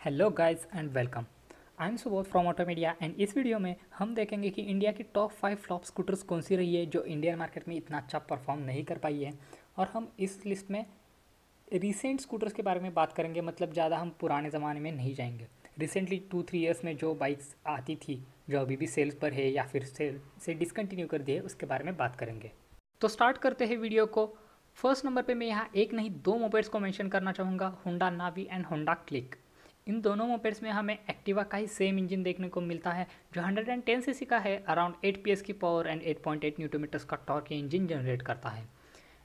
Hello guys and welcome I am Subodh from auto media and इस video में हम देखेंगे कि इंडिया की टॉप फाइव फ्लॉप स्कूटर्स कौन सी रही है जो इंडियन मार्केट में इतना अच्छा परफॉर्म नहीं कर पाई है। और हम इस लिस्ट में रिसेंट स्कूटर्स के बारे में बात करेंगे मतलब ज़्यादा हम पुराने ज़माने में नहीं जाएँगे। रिसेंटली टू थ्री ईयर्स में जो बाइक्स आती थी, जो अभी भी सेल्स पर है या फिर सेल से डिसकंटिन्यू कर दी है, उसके बारे में बात करेंगे। तो स्टार्ट करते हैं वीडियो को। फ़र्स्ट नंबर पे मैं यहाँ एक नहीं, दो मोबाइल्स को मेंशन करना चाहूँगा Honda Navi and Honda Cliq इन दोनों मोपेड्स में हमें एक्टिवा का ही सेम इंजन देखने को मिलता है, जो 110 सीसी का है अराउंड 8 पीएस की पावर एंड 8.8 न्यूटोमीटर्स का टॉर्क इंजन जनरेट करता है।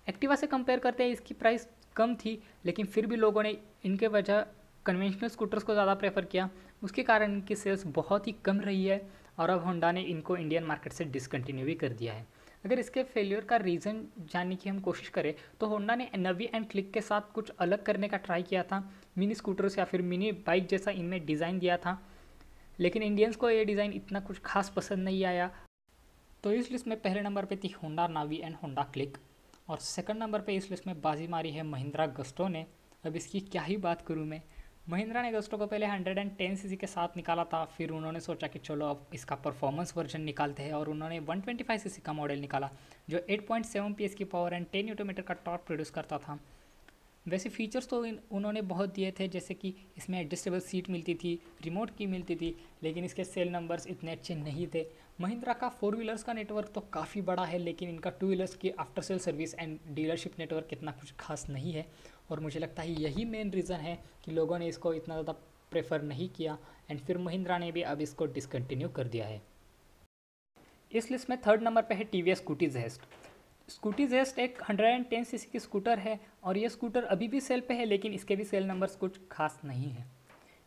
एक्टिवा से कंपेयर करते हैं, इसकी प्राइस कम थी, लेकिन फिर भी लोगों ने इनके वजह कन्वेंशनल स्कूटर्स को ज़्यादा प्रेफर किया। उसके कारण इनकी सेल्स बहुत ही कम रही है और अब होंडा ने इनको इंडियन मार्केट से डिसकंटिन्यू भी कर दिया है। अगर इसके फेलियर का रीज़न जानने की हम कोशिश करें तो होंडा ने नवी एंड क्लिक के साथ कुछ अलग करने का ट्राई किया था। मिनी स्कूटर्स या फिर मिनी बाइक जैसा इनमें डिज़ाइन दिया था। लेकिन इंडियंस को ये डिज़ाइन इतना कुछ खास पसंद नहीं आया। तो इस लिस्ट में पहले नंबर पे थी Honda Navi and Honda Click और सेकंड नंबर पे इस लिस्ट में बाजी मारी है महिंद्रा गस्टो ने। अब इसकी क्या ही बात करूँ मैं? महिंद्रा ने गस्टो को पहले हंड्रेड एंड 110 सीसी के साथ निकाला था, फिर उन्होंने सोचा कि चलो अब इसका परफॉर्मेंस वर्जन निकालते हैं और उन्होंने 125 सीसी का मॉडल निकाला, जो 8.7 पीएस की पावर एंड 10 न्यूटोमीटर का टॉर्क प्रोड्यूस करता था। वैसे फीचर्स तो उन्होंने बहुत दिए थे, जैसे कि इसमें एडजस्टेबल सीट मिलती थी रिमोट की मिलती थी, लेकिन इसके सेल नंबर्स इतने अच्छे नहीं थे। महिंद्रा का फोर व्हीलर्स का नेटवर्क तो काफ़ी बड़ा है, लेकिन इनका टू व्हीलर्स की after sale service and dealership network इतना कुछ खास नहीं है। और मुझे लगता है यही मेन रीज़न है कि लोगों ने इसको इतना ज़्यादा प्रेफर नहीं किया एंड फिर महिंद्रा ने भी अब इसको डिसकंटिन्यू कर दिया है। इस लिस्ट में थर्ड नंबर पे है T V S Scooty Zest Scooty Zest एक 110 सीसी की स्कूटर है और ये स्कूटर अभी भी सेल पे है, लेकिन इसके भी सेल नंबर्स कुछ खास नहीं है।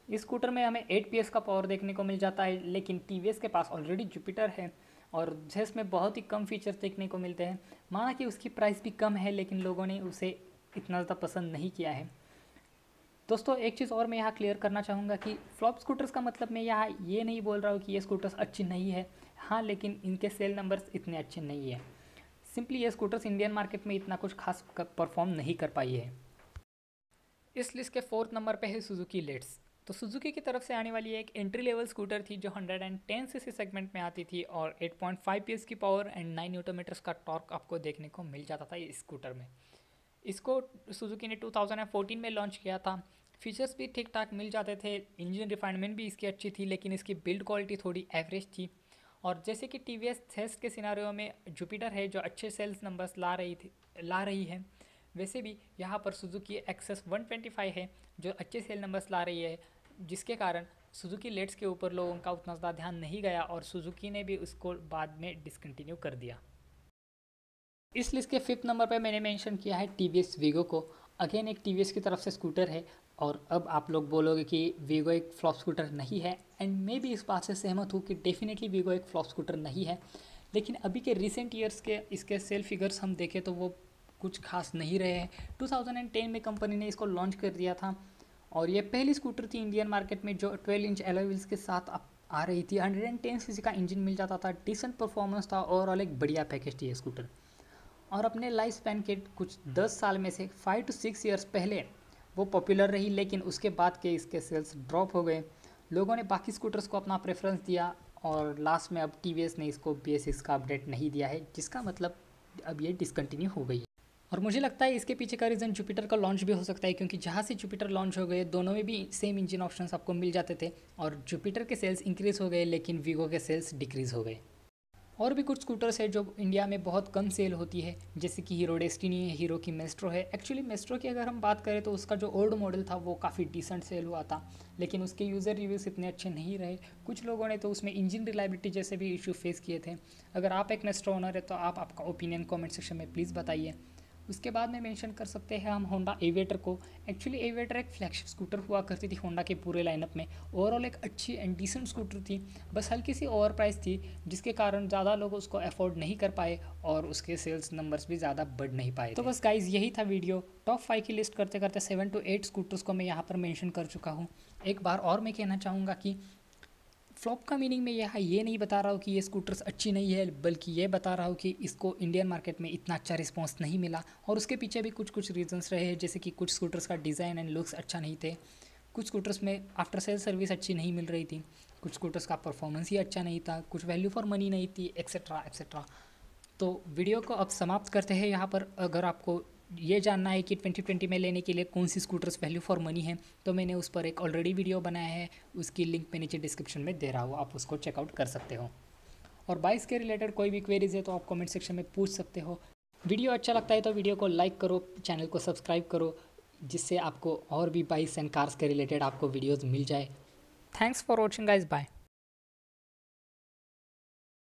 इस स्कूटर में हमें 8 पीएस का पावर देखने को मिल जाता है, लेकिन टी के पास ऑलरेडी जुपिटर है और जेस्ट में बहुत ही कम फीचर्स देखने को मिलते हैं। माना कि उसकी प्राइस भी कम है, लेकिन लोगों ने उसे इतना ज़्यादा पसंद नहीं किया है। दोस्तों, एक चीज़ और मैं यहाँ क्लियर करना चाहूँगा कि फ्लॉप स्कूटर्स का मतलब मैं यहाँ ये नहीं बोल रहा हूँ कि ये स्कूटर्स अच्छी नहीं है। हाँ लेकिन इनके सेल नंबर्स इतने अच्छे नहीं है। सिंपली ये स्कूटर्स इंडियन मार्केट में इतना कुछ खास परफॉर्म नहीं कर पाई है। इस लिस्ट के फोर्थ नंबर पे है सुजुकी लेट्स तो सुजुकी की तरफ़ से आने वाली एक एंट्री लेवल स्कूटर थी जो 110 सीसी सेगमेंट में आती थी और 8.5 पीएस की पावर एंड 9 न्यूटोमीटर्स का टॉर्क आपको देखने को मिल जाता था इस स्कूटर में। इसको सुजुकी ने 2014 में लॉन्च किया था। फीचर्स भी ठीक ठाक मिल जाते थे। इंजन रिफाइनमेंट भी इसकी अच्छी थी, लेकिन इसकी बिल्ड क्वालिटी थोड़ी एवरेज थी। और जैसे कि टी वी के सिनारियों में जुपिटर है, जो अच्छे सेल्स नंबर्स ला रही थी, ला रही है, वैसे भी यहाँ पर सुजुकी एक्सेस 125 है, जो अच्छे सेल नंबर्स ला रही है, जिसके कारण सुजुकी लेट्स के ऊपर लोगों का उतना ज़्यादा ध्यान नहीं गया और सुजुकी ने भी उसको बाद में डिसकंटिन्यू कर दिया। इस लिस्ट के फिफ्थ नंबर पर मैंने मेंशन किया है टी वी वीगो को। अगेन एक टी वी एस की तरफ़ से स्कूटर है और अब आप लोग बोलोगे कि वीगो एक फ्लॉप स्कूटर नहीं है एंड मैं भी इस बात से सहमत हूँ कि डेफिनेटली वीगो एक फ्लॉप स्कूटर नहीं है, लेकिन अभी के रिसेंट ईयर्स के इसके सेल फिगर्स हम देखें तो वो कुछ खास नहीं रहे हैं। 2010 में कंपनी ने इसको लॉन्च कर दिया था, और ये पहली स्कूटर थी इंडियन मार्केट में जो 12 इंच एलोविल्स के साथ आ रही थी। हंड्रेड 110 सीसी का इंजन मिल जाता था डिसेंट परफॉर्मेंस था ओवरऑल एक बढ़िया पैकेज थी ये स्कूटर और अपने लाइफ स्पैन के कुछ 10 साल में से फाइव टू सिक्स ईयर्स पहले वो पॉपुलर रही, लेकिन उसके बाद के इसके सेल्स ड्रॉप हो गए। लोगों ने बाकी स्कूटर्स को अपना प्रेफरेंस दिया और लास्ट में अब टीवीएस ने इसको बी का अपडेट नहीं दिया है, जिसका मतलब अब ये डिसकंटिन्यू हो गई और मुझे लगता है इसके पीछे का रीज़न जुपिटर का लॉन्च भी हो सकता है, क्योंकि जहाँ से जुपिटर लॉन्च हो गए, दोनों में भी सेम इंजन ऑप्शंस आपको मिल जाते थे और जुपिटर के सेल्स इंक्रीज़ हो गए, लेकिन वीगो के सेल्स डिक्रीज़ हो गए। और भी कुछ स्कूटर्स है जो इंडिया में बहुत कम सेल होती है, जैसे कि हीरो डेस्टिनी है हीरो की मेस्ट्रो है। एक्चुअली मेस्ट्रो की अगर हम बात करें तो उसका जो ओल्ड मॉडल था, वो काफ़ी डिसेंट सेल हुआ था। लेकिन उसके यूज़र रिव्यूज़ इतने अच्छे नहीं रहे। कुछ लोगों ने तो उसमें इंजन रिलायबिलिटी जैसे भी इशू फेस किए थे। अगर आप एक मेस्ट्रो ओनर है तो आप आपका ओपिनियन कॉमेंट सेक्शन में प्लीज़ बताइए। उसके बाद में मेंशन कर सकते हैं हम होंडा एविएटर को। एक्चुअली एविएटर एक फ्लैगशिप स्कूटर हुआ करती थी होंडा के पूरे लाइनअप में। ओवरऑल एक अच्छी एंड डिसेंट स्कूटर थी। बस हल्की सी ओवर प्राइस थी जिसके कारण ज़्यादा लोग उसको अफोर्ड नहीं कर पाए और उसके सेल्स नंबर्स भी ज़्यादा बढ़ नहीं पाए तो बस गाइज़ यही था वीडियो टॉप फाइव की लिस्ट करते करते सेवन टू एट स्कूटर्स को मैं यहाँ पर मैंशन कर चुका हूँ। एक बार और मैं कहना चाहूँगा कि फ्लॉप का मीनिंग मैं यहाँ ये नहीं बता रहा हूँ कि ये स्कूटर्स अच्छी नहीं है, बल्कि ये बता रहा हूँ कि इसको इंडियन मार्केट में इतना अच्छा रिस्पॉन्स नहीं मिला। और उसके पीछे भी कुछ कुछ रीजंस रहे जैसे कि कुछ स्कूटर्स का डिज़ाइन एंड लुक्स अच्छा नहीं थे। कुछ स्कूटर्स में आफ्टर सेल सर्विस अच्छी नहीं मिल रही थी। कुछ स्कूटर्स का परफॉर्मेंस ही अच्छा नहीं था, कुछ वैल्यू फॉर मनी नहीं थी एक्सेट्रा एक्सेट्रा तो वीडियो को अब समाप्त करते हैं यहाँ पर। अगर आपको ये जानना है कि 2020 में लेने के लिए कौन सी स्कूटर्स वैल्यू फॉर मनी है। तो मैंने उस पर एक ऑलरेडी वीडियो बनाया है, उसकी लिंक मैं नीचे डिस्क्रिप्शन में दे रहा हूँ, आप उसको चेकआउट कर सकते हो। और बाइक्स के रिलेटेड कोई भी क्वेरीज है तो आप कमेंट सेक्शन में पूछ सकते हो। वीडियो अच्छा लगता है तो वीडियो को लाइक करो चैनल को सब्सक्राइब करो, जिससे आपको और भी बाइक्स एंड कार्स के रिलेटेड आपको वीडियोज़ मिल जाए। Thanks for watching guys bye